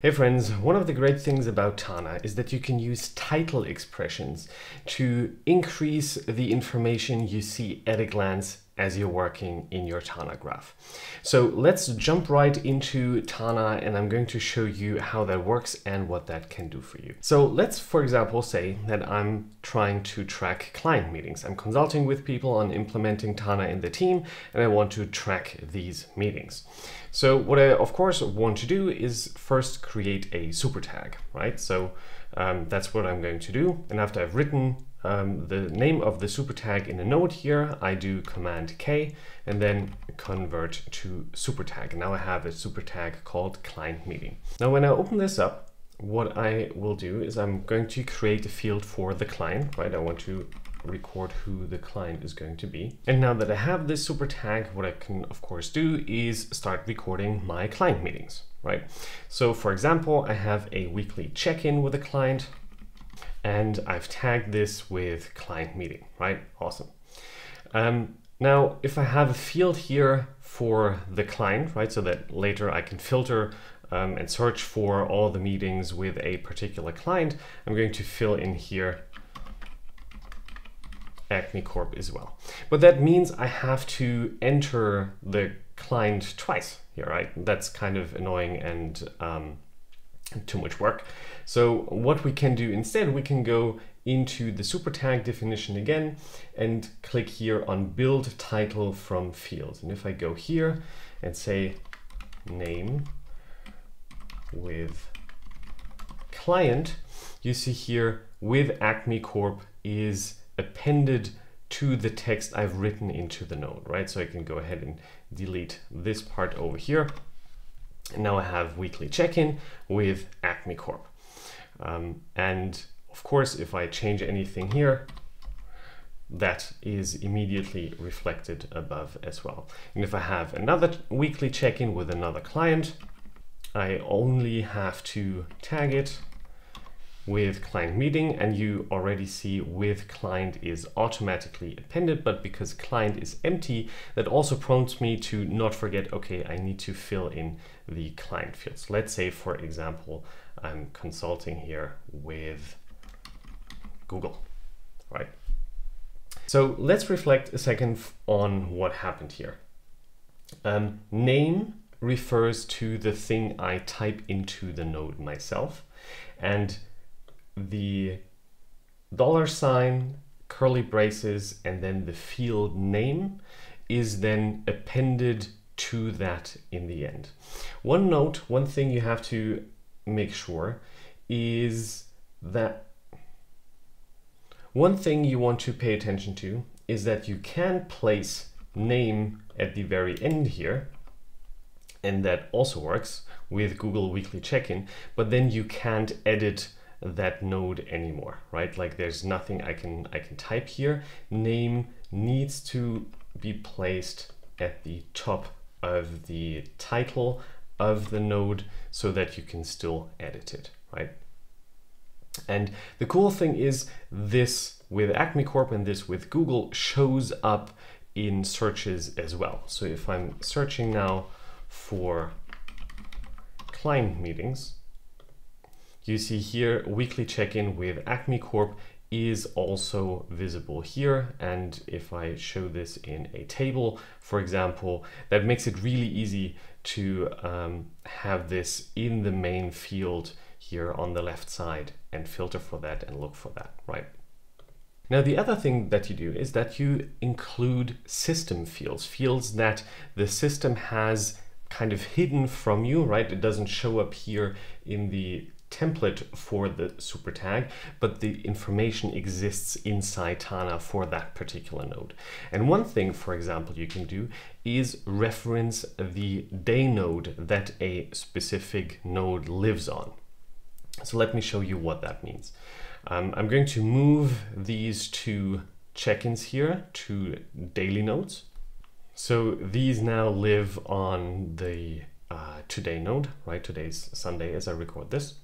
Hey friends, one of the great things about Tana is that you can use title expressions to increase the information you see at a glance as you're working in your Tana graph. So let's jump right into Tana and I'm going to show you how that works and what that can do for you. So let's, for example, say that I'm trying to track client meetings. I'm consulting with people on implementing Tana in the team and I want to track these meetings. So what I of course want to do is first create a super tag, right? So um, that's what I'm going to do. And after I've written um, the name of the super tag in a node here, I do command K and then convert to super tag. Now I have a super tag called client meeting. Now when I open this up, what I will do is I'm going to create a field for the client, right? I want to record who the client is going to be. And now that I have this super tag, what I can of course do is start recording my client meetings, right? So for example, I have a weekly check-in with a client and I've tagged this with client meeting, right? Awesome. Um, now, if I have a field here for the client, right, so that later I can filter um, and search for all the meetings with a particular client, I'm going to fill in here Acme Corp as well. But that means I have to enter the client twice here, right? That's kind of annoying and um, too much work. So what we can do instead, we can go into the super tag definition again and click here on build title from fields. And if I go here and say name with client, you see here with Acme Corp is appended to the text I've written into the node, right? So I can go ahead and delete this part over here. And now I have weekly check-in with Acme Corp. Um, and of course, if I change anything here, that is immediately reflected above as well. And if I have another weekly check-in with another client, I only have to tag it with client meeting and you already see with client is automatically appended but because client is empty that also prompts me to not forget okay I need to fill in the client fields. Let's say for example I'm consulting here with Google right? So let's reflect a second on what happened here. Um, name refers to the thing I type into the node myself and the dollar sign, curly braces, and then the field name is then appended to that in the end. One note, one thing you have to make sure is that one thing you want to pay attention to is that you can place name at the very end here and that also works with Google Weekly Check-in, but then you can't edit that node anymore, right? Like there's nothing I can I can type here. Name needs to be placed at the top of the title of the node so that you can still edit it, right? And the cool thing is this with Acme Corp and this with Google shows up in searches as well. So if I'm searching now for client meetings, you see here weekly check-in with Acme Corp is also visible here. And if I show this in a table, for example, that makes it really easy to um, have this in the main field here on the left side and filter for that and look for that, right? Now, the other thing that you do is that you include system fields, fields that the system has kind of hidden from you, right? It doesn't show up here in the template for the super tag, but the information exists inside Tana for that particular node. And one thing, for example, you can do is reference the day node that a specific node lives on. So let me show you what that means. Um, I'm going to move these two check-ins here to daily nodes. So these now live on the uh, today node, right? Today's Sunday as I record this.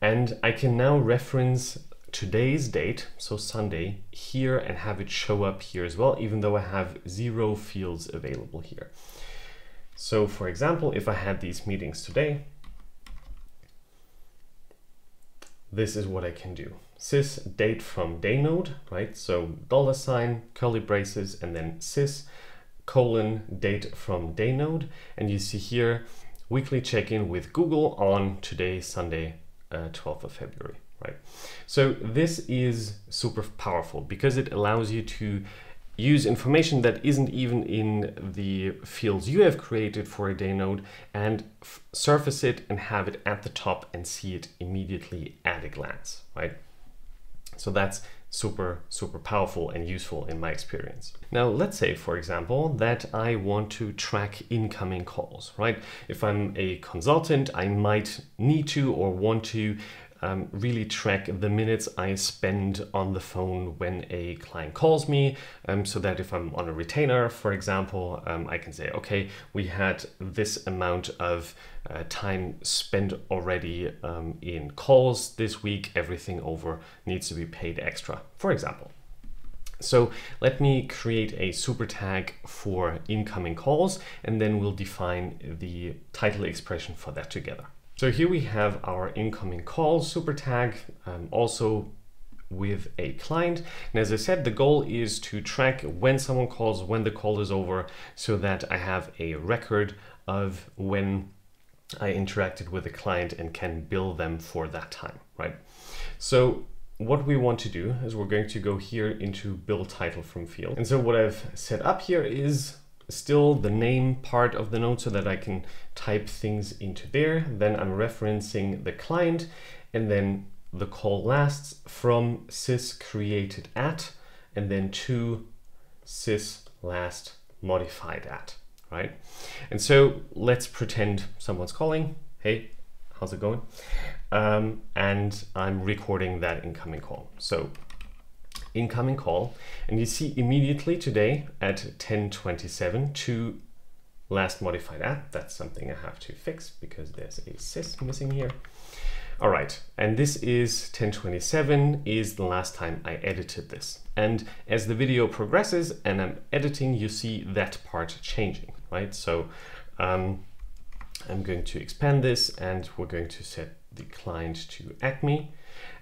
And I can now reference today's date, so Sunday, here and have it show up here as well, even though I have zero fields available here. So for example, if I had these meetings today, this is what I can do. Sys date from day node, right? So dollar sign, curly braces, and then sys colon date from day node. And you see here, weekly check-in with Google on today, Sunday, uh, 12th of February, right? So this is super powerful because it allows you to use information that isn't even in the fields you have created for a day node and surface it and have it at the top and see it immediately at a glance, right? So that's super, super powerful and useful in my experience. Now, let's say, for example, that I want to track incoming calls, right? If I'm a consultant, I might need to or want to um, really track the minutes I spend on the phone when a client calls me um, so that if I'm on a retainer, for example, um, I can say, okay, we had this amount of uh, time spent already um, in calls this week, everything over needs to be paid extra, for example. So let me create a super tag for incoming calls and then we'll define the title expression for that together. So here we have our incoming call super tag, um, also with a client. And as I said, the goal is to track when someone calls, when the call is over, so that I have a record of when I interacted with a client and can bill them for that time, right? So what we want to do is we're going to go here into build title from field. And so what I've set up here is still the name part of the node so that I can type things into there. Then I'm referencing the client and then the call lasts from sys created at and then to sys last modified at, right? And so let's pretend someone's calling. Hey, how's it going? Um, and I'm recording that incoming call. So incoming call. And you see immediately today at 1027 to last modified at. That's something I have to fix because there's a sys missing here. All right, and this is 1027 is the last time I edited this. And as the video progresses and I'm editing, you see that part changing, right? So um, I'm going to expand this and we're going to set the client to Acme.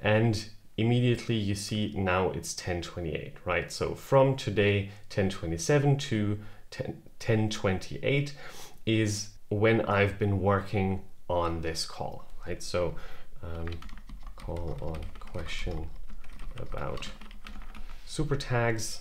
And immediately you see now it's 1028, right? So from today, 1027 to 10, 1028 is when I've been working on this call, right? So um, call on question about super tags.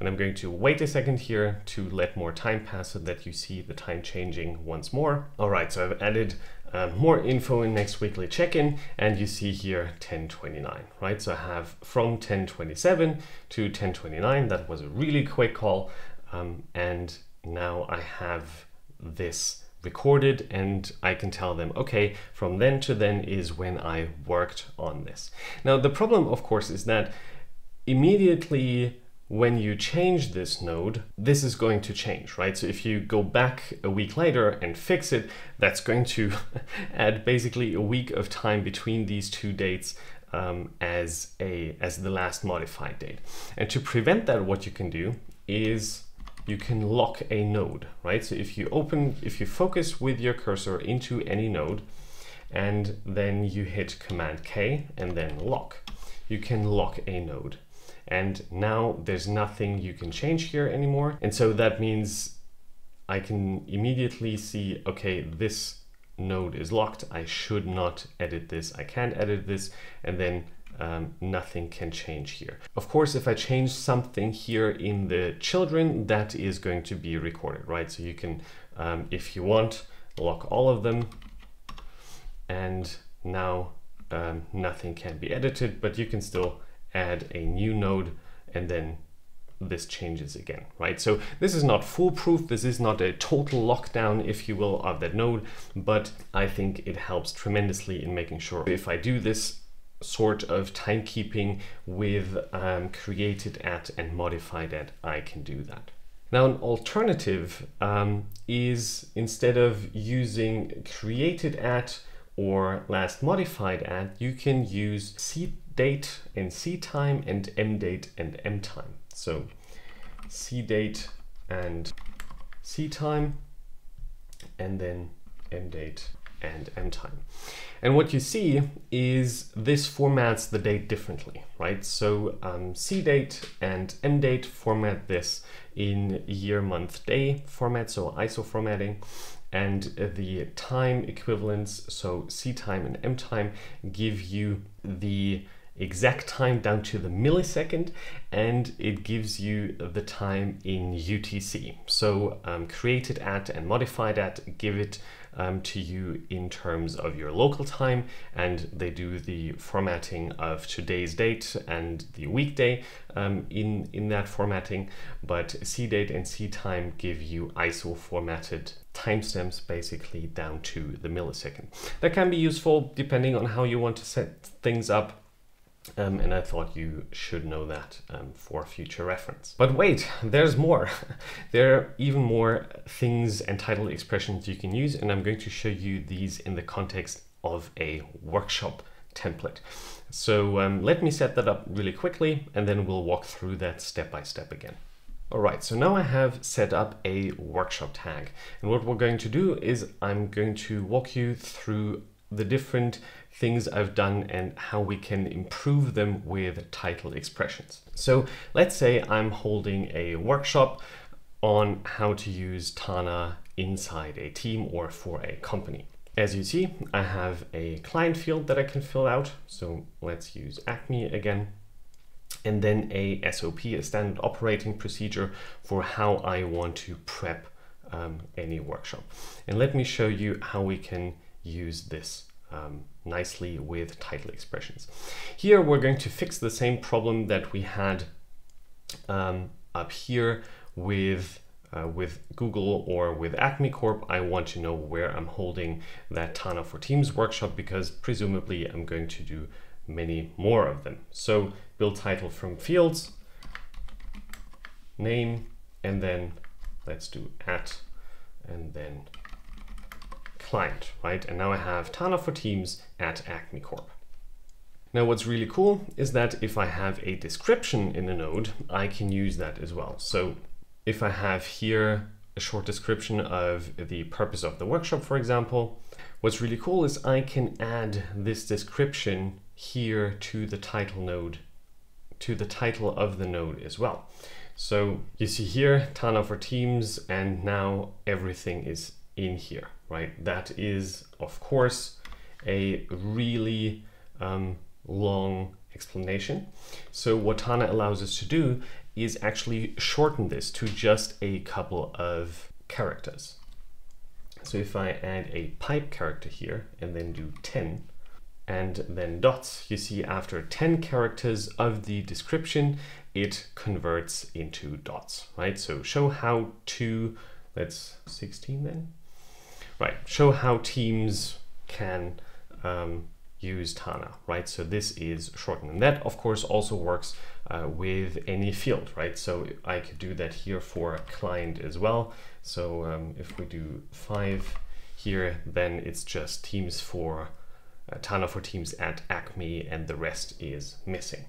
And I'm going to wait a second here to let more time pass so that you see the time changing once more. All right, so I've added uh, more info in next weekly check-in and you see here 1029 right? So i have from 1027 to 1029 that was a really quick call. Um, and now i have this recorded and I can tell them, okay, from then to then is when I worked on this. Now, the problem, of course, is that immediately when you change this node, this is going to change, right? So if you go back a week later and fix it, that's going to add basically a week of time between these two dates um, as a as the last modified date. And to prevent that, what you can do is you can lock a node, right? So if you open, if you focus with your cursor into any node, and then you hit Command K and then lock, you can lock a node. And now there's nothing you can change here anymore. And so that means I can immediately see, okay, this node is locked. I should not edit this. I can't edit this. And then um, nothing can change here. Of course, if I change something here in the children, that is going to be recorded, right? So you can, um, if you want, lock all of them. And now um, nothing can be edited, but you can still add a new node and then this changes again, right? So this is not foolproof. This is not a total lockdown, if you will, of that node, but I think it helps tremendously in making sure if I do this sort of timekeeping with um, created at and modified at, I can do that. Now, an alternative um, is instead of using created at or last modified at, you can use C date and C time and M date and M time. So C date and C time and then M date and M time. And what you see is this formats the date differently, right? So um, C date and M date format this in year, month, day format, so ISO formatting. And the time equivalents, so C time and M time, give you the exact time down to the millisecond and it gives you the time in UTC. So um, created at and modified at, give it um, to you in terms of your local time and they do the formatting of today's date and the weekday um, in, in that formatting. But C date and C time give you ISO formatted timestamps basically down to the millisecond. That can be useful depending on how you want to set things up um, and I thought you should know that um, for future reference. But wait, there's more. there are even more things and title expressions you can use, and I'm going to show you these in the context of a workshop template. So um, let me set that up really quickly, and then we'll walk through that step by step again. All right, so now I have set up a workshop tag. And what we're going to do is I'm going to walk you through the different things I've done and how we can improve them with title expressions. So let's say I'm holding a workshop on how to use Tana inside a team or for a company. As you see, I have a client field that I can fill out. So let's use Acme again. And then a SOP, a standard operating procedure for how I want to prep um, any workshop. And let me show you how we can use this um, nicely with title expressions. Here we're going to fix the same problem that we had um, up here with uh, with Google or with Acme Corp, I want to know where I'm holding that Tana for Teams workshop because presumably I'm going to do many more of them. So build title from fields, name, and then let's do at, and then client, right? And now I have Tana for Teams at Acme Corp. Now what's really cool is that if I have a description in a node, I can use that as well. So if I have here a short description of the purpose of the workshop, for example, what's really cool is I can add this description here to the title node, to the title of the node as well. So you see here, Tana for Teams, and now everything is in here right? That is, of course, a really um, long explanation. So what Tana allows us to do is actually shorten this to just a couple of characters. So if I add a pipe character here and then do 10 and then dots, you see after 10 characters of the description, it converts into dots, right? So show how to, let's 16 then, Right, show how teams can um, use Tana, right? So this is shortened. And that, of course, also works uh, with any field, right? So I could do that here for a client as well. So um, if we do five here, then it's just teams for uh, Tana for teams at Acme and the rest is missing.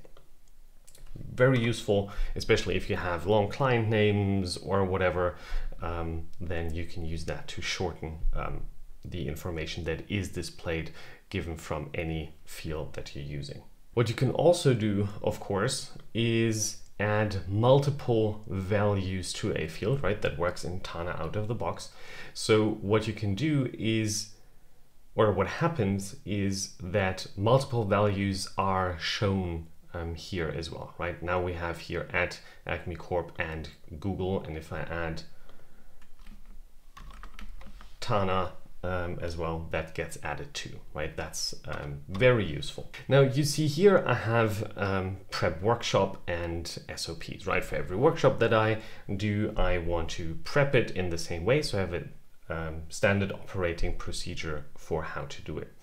Very useful, especially if you have long client names or whatever um, then you can use that to shorten um, the information that is displayed given from any field that you're using. What you can also do, of course, is add multiple values to a field, right? That works in Tana out of the box. So what you can do is, or what happens is that multiple values are shown um, here as well, right? Now we have here at Acme Corp and Google, and if I add Um, as well that gets added to, right? That's um, very useful. Now you see here I have um, prep workshop and SOPs, right? For every workshop that I do, I want to prep it in the same way. So I have a um, standard operating procedure for how to do it.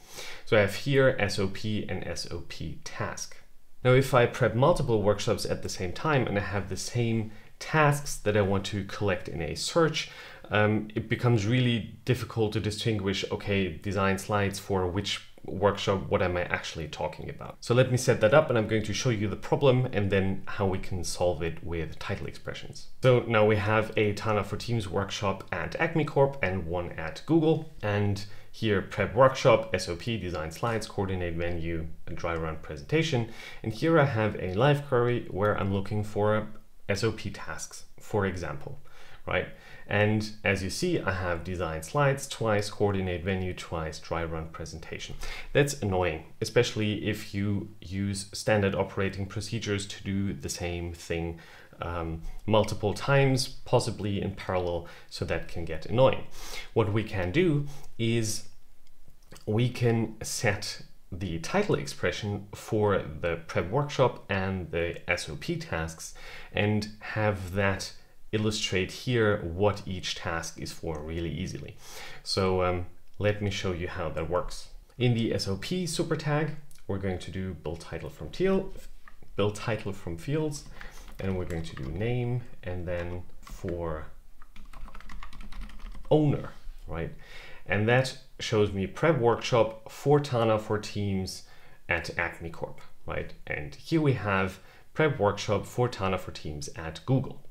So I have here SOP and SOP task. Now if I prep multiple workshops at the same time and I have the same tasks that I want to collect in a search, um, it becomes really difficult to distinguish, okay, design slides for which workshop, what am I actually talking about? So let me set that up and I'm going to show you the problem and then how we can solve it with title expressions. So now we have a Tana for Teams workshop at Acme Corp and one at Google. And here prep workshop, SOP, design slides, coordinate venue, dry run presentation. And here I have a live query where I'm looking for SOP tasks, for example, right? And as you see, I have design slides twice, coordinate venue twice, dry run presentation. That's annoying, especially if you use standard operating procedures to do the same thing um, multiple times, possibly in parallel, so that can get annoying. What we can do is we can set the title expression for the prep workshop and the SOP tasks and have that illustrate here what each task is for really easily. So um, let me show you how that works. In the SOP super tag, we're going to do build title from teal, build title from fields, and we're going to do name and then for owner, right? And that shows me prep workshop for Tana for teams at Acme Corp, right? And here we have prep workshop for Tana for teams at Google.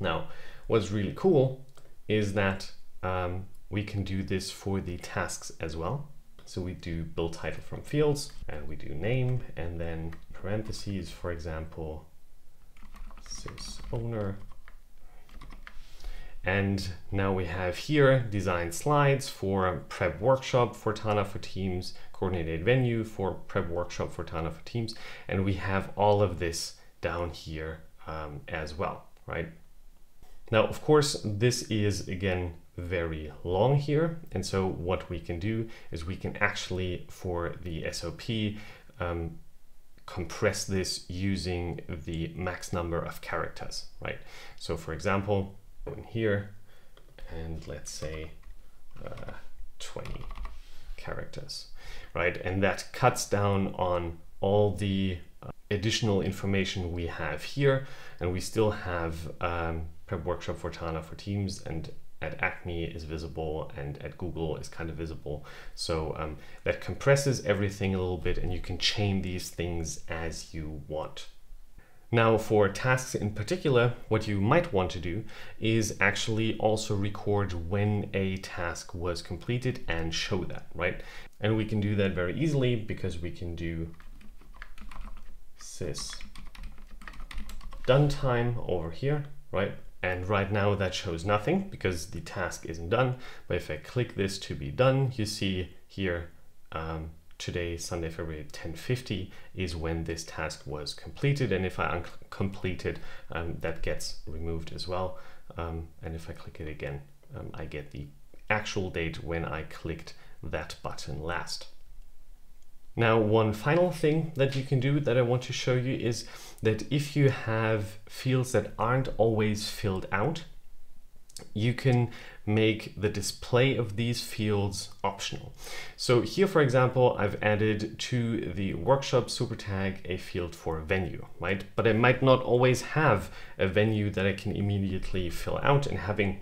Now, what's really cool is that um, we can do this for the tasks as well. So we do build title from fields and we do name and then parentheses, for example, sys owner. And now we have here design slides for prep workshop for Tana for Teams, coordinated venue for prep workshop for Tana for Teams. And we have all of this down here um, as well, right? Now, of course, this is again very long here. And so what we can do is we can actually, for the SOP, um, compress this using the max number of characters, right? So for example, in here, and let's say uh, 20 characters, right? And that cuts down on all the uh, additional information we have here, and we still have um, Prep Workshop for Tana for Teams and at Acme is visible and at Google is kind of visible. So um, that compresses everything a little bit and you can chain these things as you want. Now for tasks in particular, what you might want to do is actually also record when a task was completed and show that, right? And we can do that very easily because we can do sys done time over here, right? And right now that shows nothing because the task isn't done. But if I click this to be done, you see here um, today, Sunday, February 1050 is when this task was completed. And if I uncomplete it, um, that gets removed as well. Um, and if I click it again, um, I get the actual date when I clicked that button last. Now, one final thing that you can do that I want to show you is that if you have fields that aren't always filled out, you can make the display of these fields optional. So here, for example, I've added to the workshop super tag a field for a venue, right? But I might not always have a venue that I can immediately fill out and having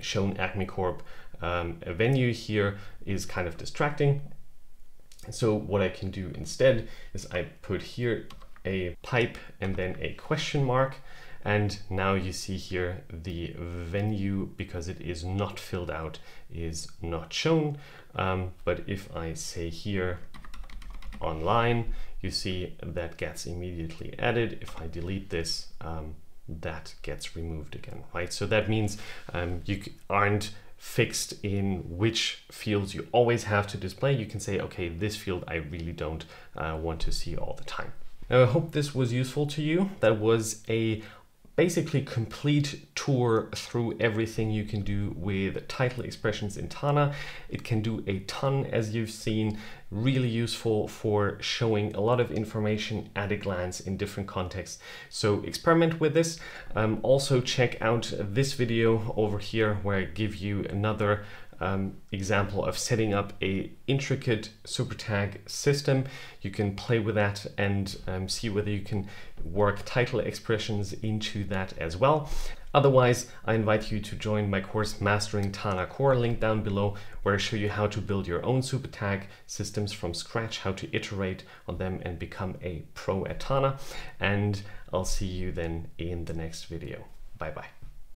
shown Acme Corp um, a venue here is kind of distracting. So what I can do instead is I put here a pipe and then a question mark. And now you see here the venue, because it is not filled out, is not shown. Um, but if I say here online, you see that gets immediately added. If I delete this, um, that gets removed again, right? So that means um, you aren't fixed in which fields you always have to display. You can say, okay, this field I really don't uh, want to see all the time. Now, I hope this was useful to you. That was a basically complete tour through everything you can do with title expressions in Tana. It can do a ton as you've seen, really useful for showing a lot of information at a glance in different contexts. So experiment with this. Um, also check out this video over here where I give you another um, example of setting up a intricate super tag system. You can play with that and um, see whether you can work title expressions into that as well. Otherwise, I invite you to join my course Mastering Tana Core, link down below, where I show you how to build your own super tag systems from scratch, how to iterate on them and become a pro at Tana. And I'll see you then in the next video. Bye bye.